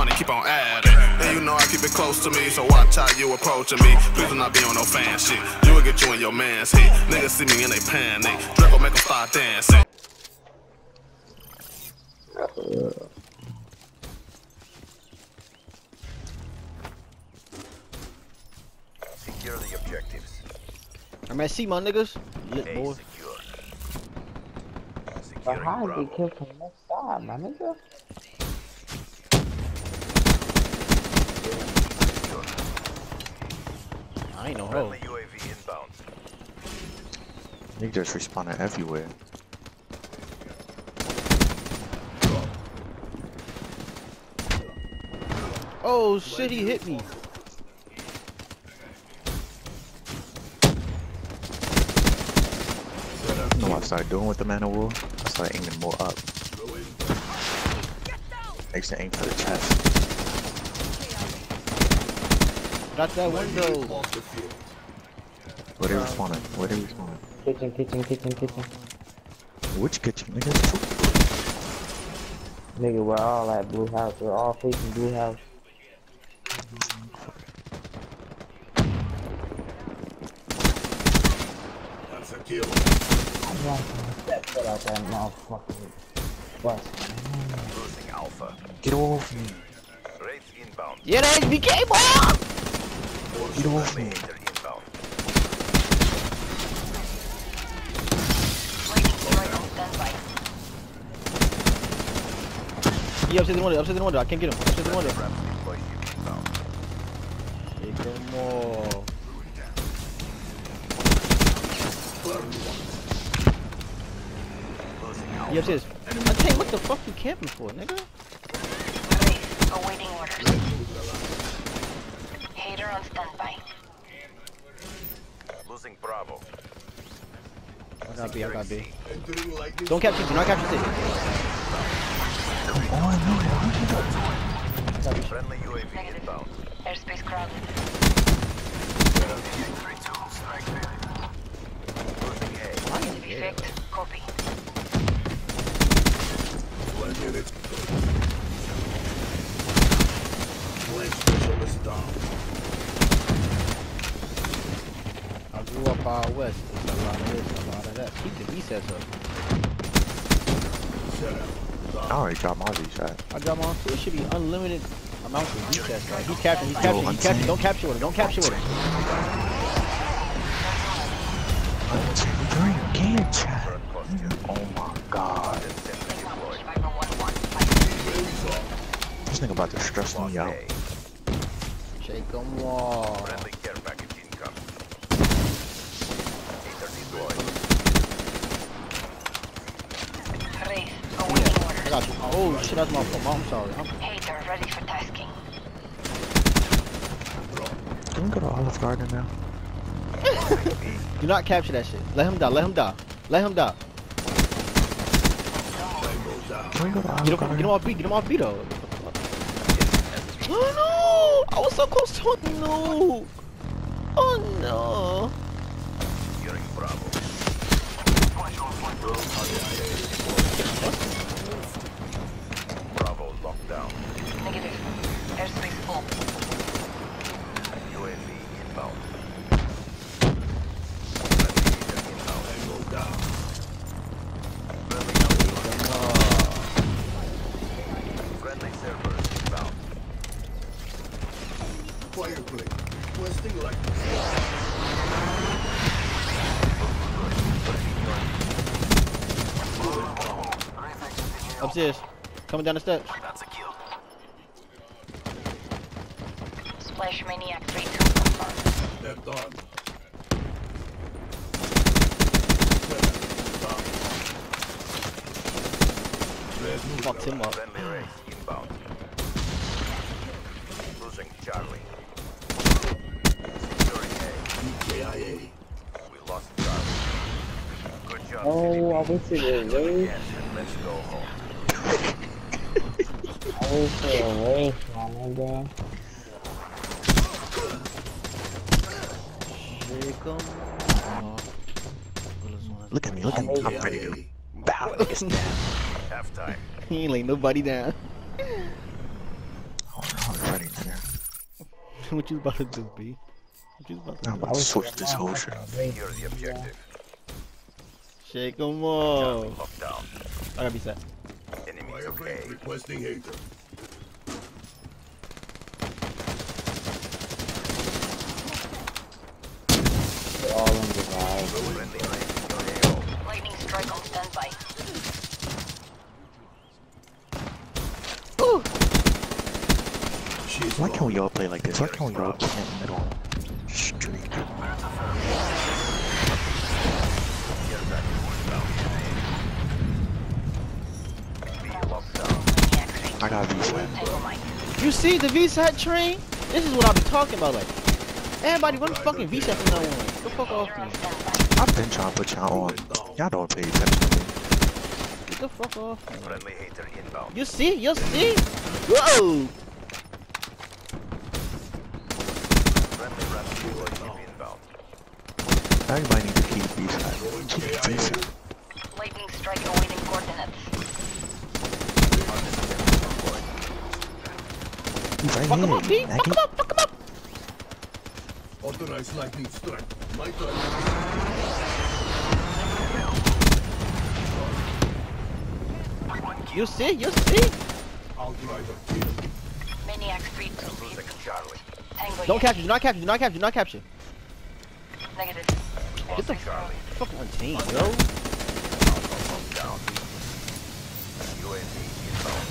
money keep on adding. And you know I keep it close to me, so watch how you approaching me. Please do not be on no fan shit. You will get you in your man's heat. Niggas see me and they panic. Draco make them start dancing. Secure the objectives. I'm at C, my niggas. Lit, A boy. secure. But Securing how did they kill from that side, my nigga? I ain't no hoe. Friendly UAV inbound. Niggas just respawning everywhere. Oh shit, he hit me. You know what I started doing with the man of war? I started aiming more up. I used to aim for the chest. Got that window. Where they respawning? Where they respawning? Kitchen, kitchen, kitchen, kitchen. Which kitchen? Nigga, Nigga, we're all at Blue House. We're all facing Blue House. I'm not gonna step foot out that motherfucker. Bust. Losing Alpha. get off me! Wraith inbound. Yeah, that HVK boy. Get off Friendly me! Hater inbound. He upstairs in the window. Upstairs in the window. I can't get him. Upstairs in the window. Traps deploy UAV inbound. Come on. Losing He Alpha. upstairs. I can't. What the fuck you camping for, nigga? Awaiting orders. Hater on standby. Losing Bravo. I got B. I got B. Don't capture. Do not capture C. Come on, no, I got B. Friendly UAV Negative. inbound. Airspace crowded. Losing A. To be faked. Copy. I grew up out west. It's a lot of this, a lot of that. Keep the recess up. I already dropped my shot. I got my too. It should be unlimited amounts of recess. Right? He's capturing. He's capturing. He's capturing. Don't capture with him. Don't capture with him. In game chat. Oh my god. Sentry deployed. Survivor 1-1. This nigga about to stress me out. Shake 'em all. Friendly care package incoming. Hater deployed. Wraith. Awaiting I orders. got you. Oh shit, that's my fault. I'm sorry. I'm Hater ready for tasking. Can we go to Olive Garden now? Do not capture that shit. Let him die. Let him die. Let him die. Can we go to Olive Get him, Garden? get him off beat. Get him off beat though. Oh no! I was so close to it. No. Oh no. Securing Bravo. Bravo locked down. Negative. Airspace full. UAV inbound. Friendly Hater inbound. Friendly Friendly servers inbound. Upstairs. Coming down the steps. That's a kill. Splash Maniac 3-2 confirmed. Fucked him up. Friendly Wraith inbound. Losing Charlie. Securing A. We lost Charlie. Good job. Oh, I CDP. wish it was Shut race. again and let's go home. I wish it was race, my nigga. Shake 'em all. Look at me, look at me. I'm ready to bow niggas down. Halftime. He ain't laying nobody down. what you about to do, B? What you about to I'm about to switch this whole shit. Secure the objective. Shake 'em off. Locked. I gotta be set. Enemies okay. Requesting hater. They're all in the vibe. Friendly raid on AO. Lightning strike on standby. She's Why can't we all play like this? Why can't we all camp middle street? Be locked down. Maniac 3 I got these. Tango. You see the VSAT train? This is what I've been talking about. Like, everybody run fucking VSAT from now on. Get the fuck off You're me. standby. I've been trying to put y'all on. Y'all don't pay attention to me. Get the fuck off. Friendly hater inbound. You see? You see? Whoa! Friendly rescue UAV inbound. Everybody need to keep these guys. Keep these guys. Lightning strike awaiting coordinates. He's right Fuck him up, B. Fuck maggot. him up. Fuck him up. authorized lightning strike. My turn. You see? You see? Outrider kill. Maniac 3 Losing Charlie. Tango Don't Yankee. capture. Do not capture. Do not capture. Do not capture. Negative. Get the Charlie. fuck on team, yo. Locked down. UAV inbound.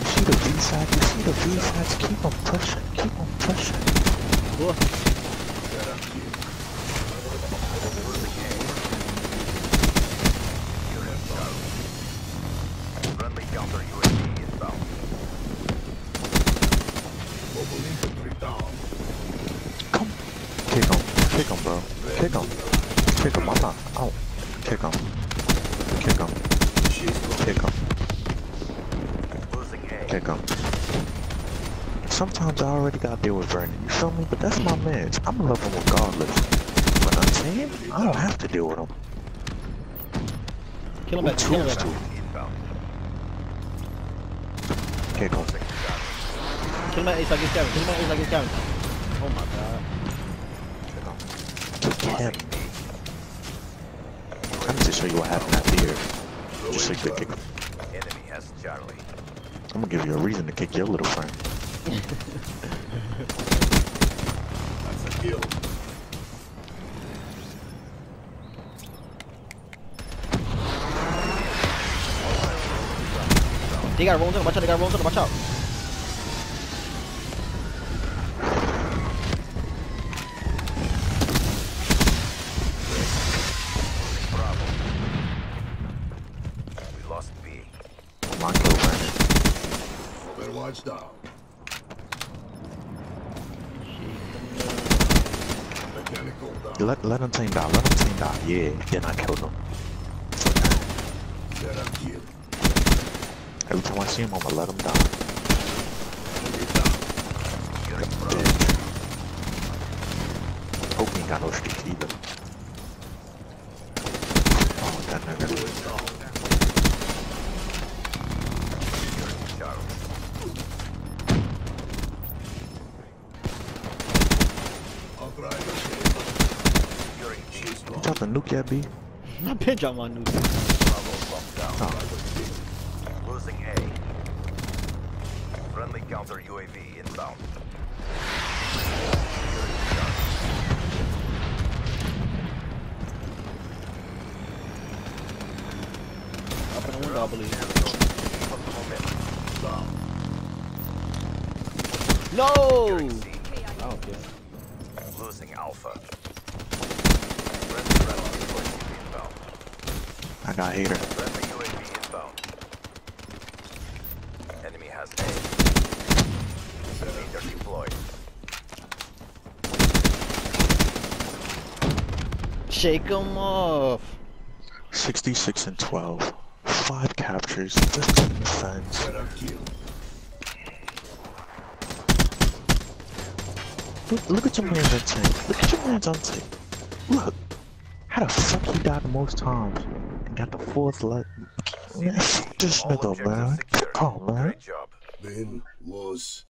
You see the V side? You see the V sides? Keep on pushing. Keep on pushing. Whoa. Kick him. Sometimes I already gotta deal with Vernon, you feel me? But that's my man. I'ma love him regardless. But on team, I don't have to deal with him. Kill him We back. Kill him choose back. to. Inbound. Kick him. Losing Charlie. Kill him at ace like his cabin. Kill him at ace like his cabin. Oh my god. Kick him. I need to show you what happened at the Just so you could kick him. Enemy has Charlie. I'm gonna give you a reason to kick your little friend. That's a kill. They got a roll on Watch out. They got a roll on Watch out. Bravo. We lost B. My kill Vernon. Down. Mechanical let let him team die. Let him team die. Yeah. Then I killed him. Get a kill. Every time I see him, I'ma let him die. Down. Securing Bravo. Bitch. Hope he ain't got no streak either. She's You gone. talking nuke yet, B? I been drop my news. Bravo locked down. Oh. Losing A. Friendly counter UAV inbound. Up in the window, I believe. Keep up the momentum. Down. No! Securing C. I don't care. Losing Alpha. Friendly rescue UAV inbound. I got hater. Friendly UAV inbound. Enemy has A. Leader deployed. Shake him off. 66 and 12. 5 captures, 15 defense. Get a kill. Look, look at your man's on tape. Look at your man's on tape. Look. How the fuck he died the most times? And got the fourth let. Man, fuck this nigga, objectives man. Come on, man. Great job. Win was